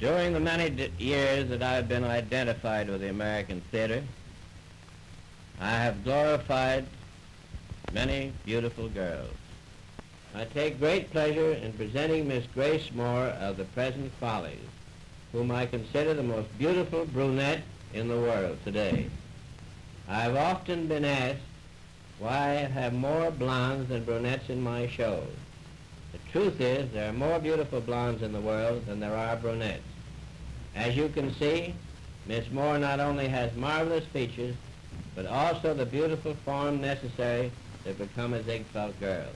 During the many years that I've been identified with the American theater, I have glorified many beautiful girls. I take great pleasure in presenting Miss Grace Moore of the present Follies, whom I consider the most beautiful brunette in the world today. I have often been asked why I have more blondes than brunettes in my shows. The truth is there are more beautiful blondes in the world than there are brunettes. As you can see, Miss Moore not only has marvelous features, but also the beautiful form necessary to become a Ziegfeld girl.